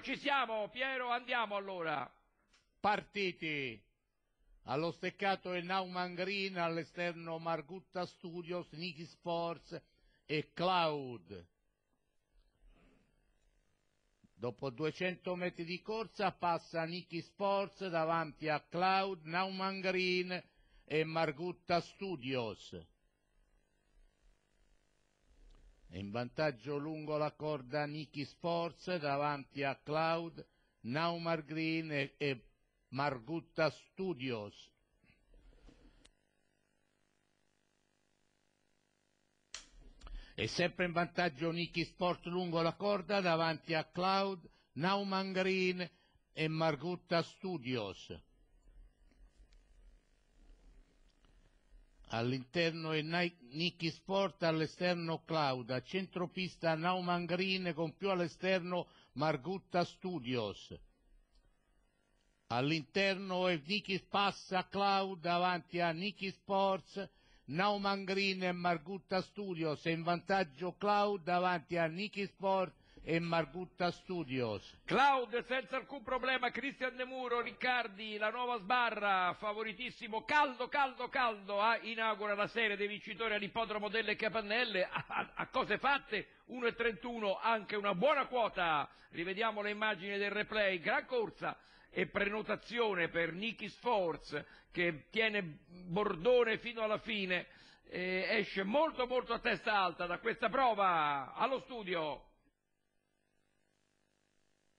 Ci siamo, Piero, andiamo allora. Partiti. Allo steccato è Nauman Green, all'esterno Margutta Studios, Niki Sports e Cloud. Dopo 200 metri di corsa passa Niki Sports davanti a Cloud, Nauman Green e Margutta Studios. In vantaggio lungo la corda Niki Sports davanti a Cloud, Naumar Green e, e Margutta Studios. È sempre in vantaggio Niki Sport lungo la corda davanti a Cloud, Nauman Green e Margutta Studios. All'interno è Niki Sport, all'esterno Cloud, a centropista Nauman Green con più all'esterno Margutta Studios. All'interno è Niki Passa Cloud davanti a Niki Sports, Nauman Green e Margutta Studios e in vantaggio Cloud davanti a Niki Sport e Margutta Studios. Cloud senza alcun problema, Cristian De Muro, Riccardi, la nuova sbarra, favoritissimo, caldo, caldo, caldo, ah, inaugura la serie dei vincitori all'ippodromo delle Capannelle, a, a, a cose fatte, 1,31, anche una buona quota, rivediamo le immagini del replay, gran corsa e prenotazione per Niki Sports che tiene Bordone fino alla fine, esce molto molto a testa alta da questa prova, allo studio.